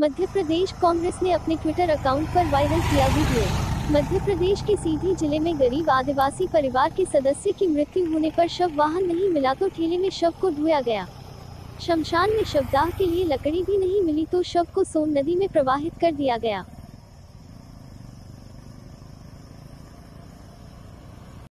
मध्य प्रदेश कांग्रेस ने अपने Twitter account पर वायरल किया वीडियो। मध्य प्रदेश के सीधी ज़िले में गरीब आदिवासी परिवार के सदस्य की मृत्यु होने पर शव वाहन नहीं मिला तो ठेले में शव को धोया गया। शमशान में शवदाह के लिए लकड़ी भी नहीं मिली तो शव को सोन नदी में प्रवाहित कर दिया गया।